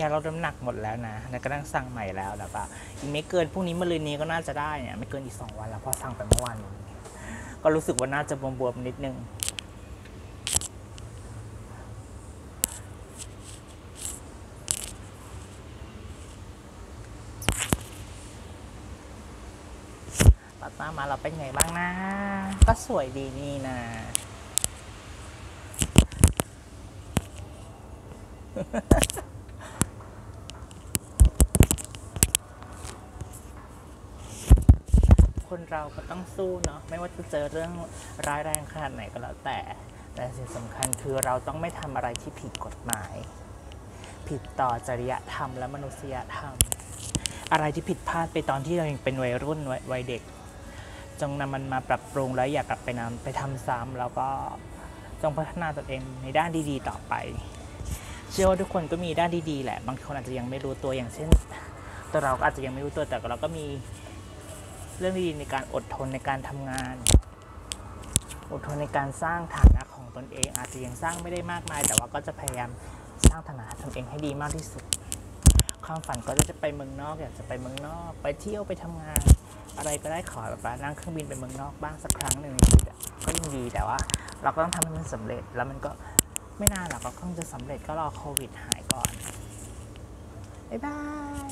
ยาลดน้ำหนักหมดแล้วนะแล้วก็ต้องสั่งใหม่แล้วแล้วก็อีกไม่เกินพรุ่งนี้มะรืนนี้ก็น่าจะได้เนี่ยไม่เกินอีกสองวันแล้วเพราะสั่งไปเมื่อวานนี้ก็รู้สึกว่าน่าจะบวมๆนิดนึงตัดมามาเราเป็นไงบ้างนะ ก็สวยดีนี่นะ คนเราก็ต้องสู้เนาะไม่ว่าจะเจอเรื่องร้ายแรงขนาดไหนก็แล้วแต่ แต่สิ่งสำคัญคือเราต้องไม่ทำอะไรที่ผิดกฎหมาย ผิดต่อจริยธรรมและมนุษยธรรม อะไรที่ผิดพลาดไปตอนที่เรายังเป็นวัยรุ่นวัยวัยเด็ก จงนำมันมาปรับปรุงแล้วอย่ากลับไปนำไปทำซ้ำแล้วก็จงพัฒนาตนเองในด้านดีๆ ต่อไป เชื่อว่าทุกคนก็มีด้านดีๆแหละ บางคนอาจจะยังไม่รู้ตัวอย่างเช่น ตัวเราก็อาจจะยังไม่รู้ตัวแต่เราก็มี เรื่องดีในการอดทนในการทำงาน อดทนในการสร้างฐานะของตนเอง อาจจะยังสร้างไม่ได้มากมาย แต่ว่าก็จะพยายามสร้างฐานะตนเองให้ดีมากที่สุด ความฝันก็จะไปเมืองนอกอยากจะไปเมืองนอก ไปเที่ยวไปทำงาน อะไรก็ได้ขอแบบว่านั่งเครื่องบินไปเมืองนอกบ้างสักครั้งหนึ่งก็ยังดีแต่ว่า เราก็ต้องทำให้มันสำเร็จแล้วมันก็ไม่นานหรอกก็คงจะสำเร็จก็รอโควิดหายก่อน บ๊ายบาย